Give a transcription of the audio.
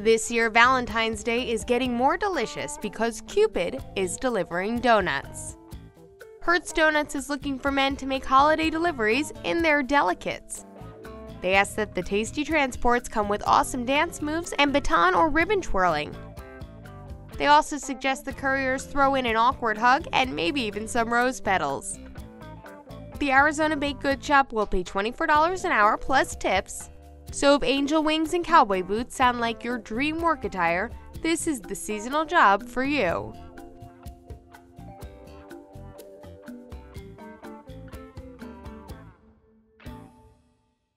This year, Valentine's Day is getting more delicious because Cupid is delivering donuts. Hurts Donuts is looking for men to make holiday deliveries in their delicates. They ask that the tasty transports come with awesome dance moves and baton or ribbon twirling. They also suggest the couriers throw in an awkward hug and maybe even some rose petals. The Arizona Baked Goods Shop will pay $24 an hour plus tips. So if angel wings and cowboy boots sound like your dream work attire, this is the seasonal job for you.